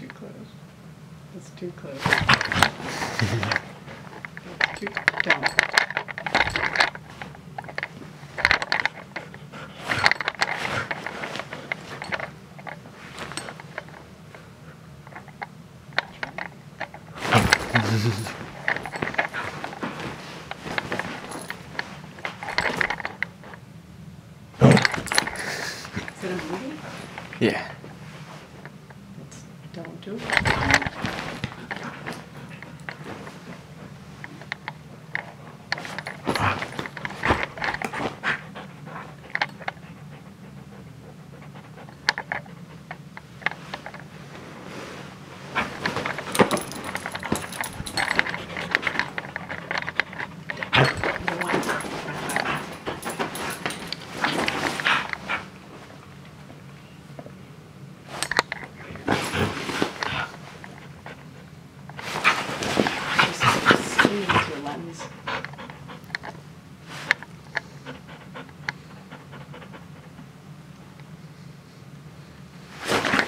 Very close. Two down. Is it a movie? Yeah. Don't do